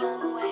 young way.